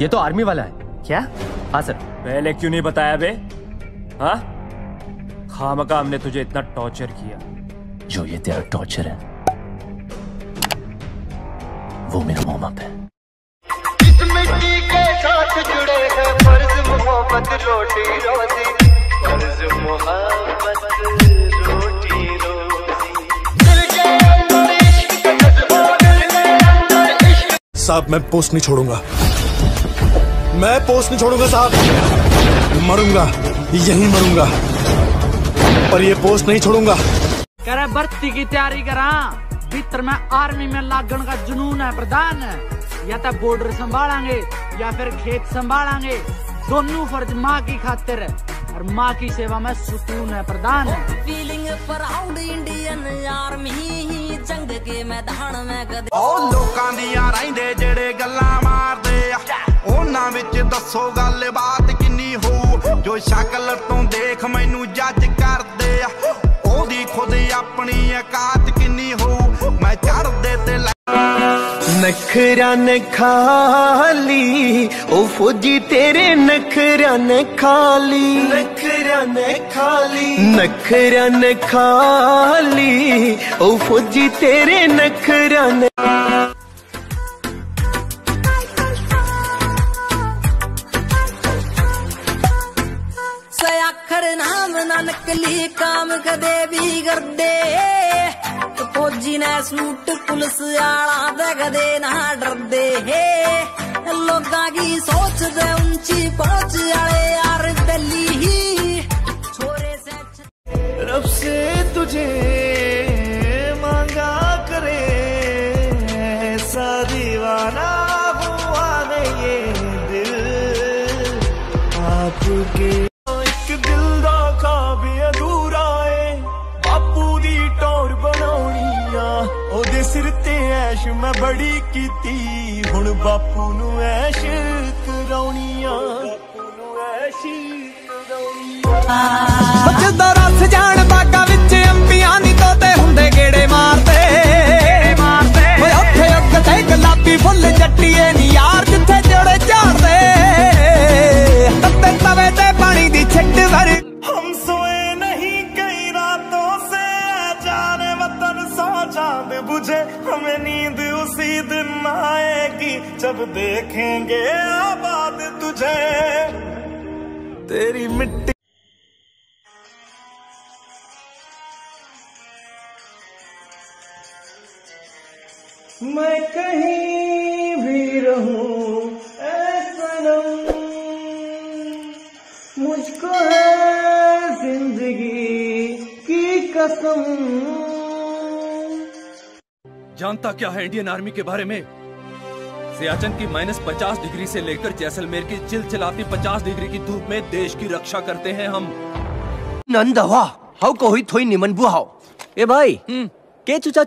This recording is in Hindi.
ये तो आर्मी वाला है। क्या? हाँ सर। पहले क्यों नहीं बताया बे? हाँ? खामका हमने तुझे इतना टॉर्चर किया। जो ये तेरा टॉर्चर है वो मेरा अप है। इस मिट्टी के साथ जुड़े हैं फ़र्ज़ मोहब्बत रोटी रोजी। फ़र्ज़ मोहब्बत रोटी रोजी। दिल के अंदर इश्क का जज्बा दिल के अंदर इश्क। साहब मैं पोस्ट नहीं छोड़ूँगा। मैं पोस्ट नहीं छोड़ूँगा साहब। मरूँगा यहीं मरूँगा। पर ये पोस्ट नहीं छोड़ूँगा। करे भर्ती की तैयारी करा। भीतर में आर्मी में लागण का जुनून है प्रधान। या तो बॉर्डर संभालेंगे या फिर खेत संभालेंगे। दोनों फ़र्ज़ माँ की खातिर। और माँ की सेवा में सुकून है प्रधान। फीलिंग प्राउड इंडियन आर्मी जंग के मैदान में गदे ओ लोकां दी दे जेड़े गल्ला ਦੱਸੋ ਗੱਲਬਾਤ ਕਿੰਨੀ ਹੋਊ? ਜੋ ਸ਼ਕਲ ਤੋਂ ਦੇਖ ਮੈਨੂੰ ਜੱਜ ਕਰਦੇ ਆ। ਉਹਦੀ ਖੁਦ ਆਪਣੀ ਔਕਾਤ ਕਿੰਨੀ ਹੋਊ? ਮੈਂ ਚੜਦੇ ਤੇ ਨਖਰਾ ਨੇ ਖਾਲੀ ਉਹ ਫੌਜੀ ਤੇਰੇ ਨਖਰਾ ਨੇ ਖਾਲੀ। ਨਖਰਾ ਨੇ ਖਾਲੀ। ਨਖਰਾ ਨੇ ਖਾਲੀ ਉਹ ਫੌਜੀ ਤੇਰੇ ਨਖਰਾ नाम ना नकली काम कदे भी करदे फौजी ने सूट पुलिस आला ते कदे ना डरदे लोगां की सोच दे ऊँची पहुँच आले यार दिल्ली ही छोरे से रब से तुझे मांगा करे ऐसा दीवाना आपके ਬਣਾਉਣੀ ਆ। ਉਹਦੇ ਸਿਰ ਤੇ ਐਸ਼ ਮੈਂ ਬੜੀ ਕੀਤੀ। ਹੁਣ ਬਾਪੂ ਨੂੰ ਐਸ਼ ਕਰਾਉਣੀ ਆ। ਬਾਪੂ ਨੂੰ ਐਸ਼ ਕਰਾਉਣੀ चाँद बुझे, हमें नींद उसी दिन आएगी, जब देखेंगे आबाद तुझे। तेरी मिट्टी मैं कहीं भी रहूँ सनम मुझको है ज़िंदगी की कसम। जानता क्या है इंडियन आर्मी के बारे में? सियाचन की माइनस पचास डिग्री से लेकर जैसलमेर की चिलचिलाती पचास डिग्री की धूप में देश की रक्षा करते हैं हम। नंदवा हाउ कोई थोई निमन बुहाओ। ए भाई हम्म। के चुचा